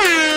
Bye.